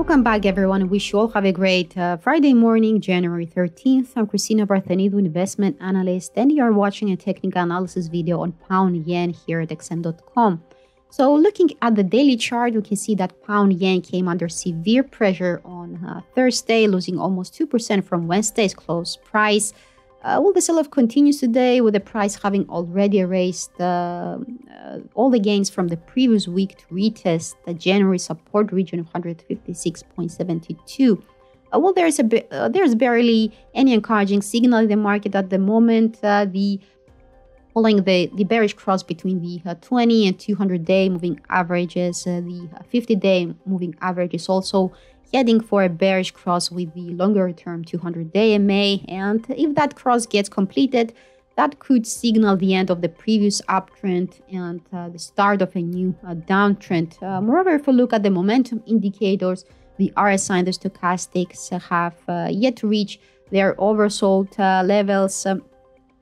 Welcome back, everyone. Wish you all have a great uh, Friday morning, January 13th. I'm Christina Parthenidou, investment analyst, and you are watching a technical analysis video on pound yen here at xm.com. So, looking at the daily chart, we can see that pound yen came under severe pressure on uh, Thursday, losing almost 2% from Wednesday's close price. Uh, well, the sell-off continues today with the price having already erased uh, uh, all the gains from the previous week to retest the January support region of 156.72. Uh, well, there's a uh, there's barely any encouraging signal in the market at the moment. Uh, the following the, the bearish cross between the 20 and 200 day moving averages, the 50 day moving average is also heading for a bearish cross with the longer term 200 day MA. And if that cross gets completed, that could signal the end of the previous uptrend and uh, the start of a new uh, downtrend. Uh, moreover, if we look at the momentum indicators, the RSI and the stochastics have uh, yet to reach their oversold uh, levels, um,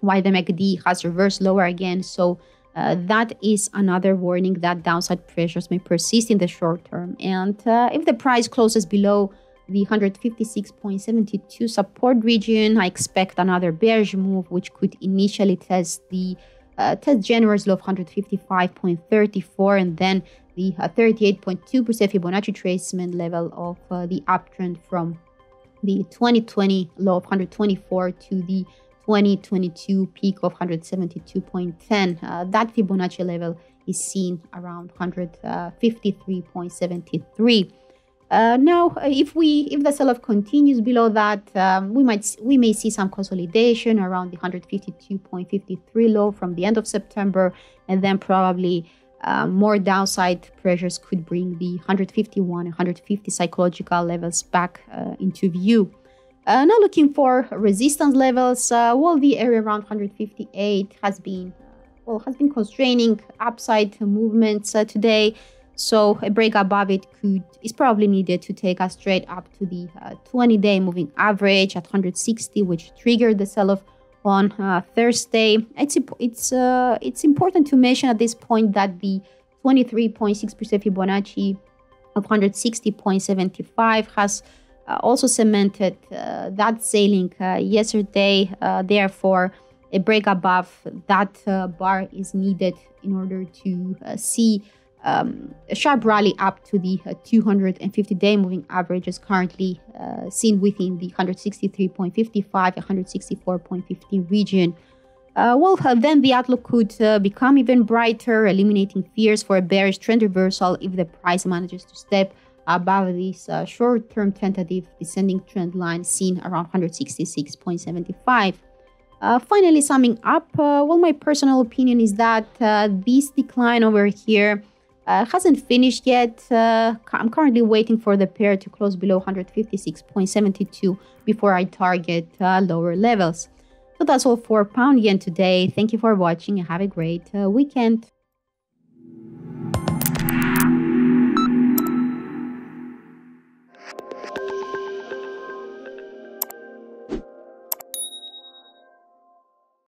while the MACD has reversed lower again. So uh, that is another warning that downside pressures may persist in the short term. And uh, if the price closes below the 156.72 support region, I expect another bearish move, which could initially test the uh, test January's low of 155.34 and then the 38.2% uh, Fibonacci retracement level of uh, the uptrend from the 2020 low of 124 to the 2022 peak of 172.10. Uh, that Fibonacci level is seen around 153.73. Uh, now, if we if the sell-off continues below that, um, we might we may see some consolidation around the 152.53 low from the end of September, and then probably uh, more downside pressures could bring the 151 and 150 psychological levels back uh, into view. Uh, now looking for resistance levels, uh, well, the area around 158 has been well has been constraining upside movements uh, today. So a break above it could is probably needed to take us straight up to the 20-day uh, moving average at 160, which triggered the sell-off on uh, Thursday. It's it's uh, it's important to mention at this point that the 23.6% Fibonacci of 160.75 has also cemented uh, that sailing uh, yesterday. therefore, a break above that bar is needed in order to see um, a sharp rally up to the 250 day moving average averages currently uh, seen within the 163.55 164.50 region. Uh, well, uh, then the outlook could become even brighter, eliminating fears for a bearish trend reversal if the price manages to step above this uh, short-term tentative descending trend line seen around 166.75. Uh, finally, summing up, uh, well, my personal opinion is that uh, this decline over here uh, hasn't finished yet. Uh, I'm currently waiting for the pair to close below 156.72 before I target lower levels. So that's all for pound yen today. Thank you for watching and have a great weekend.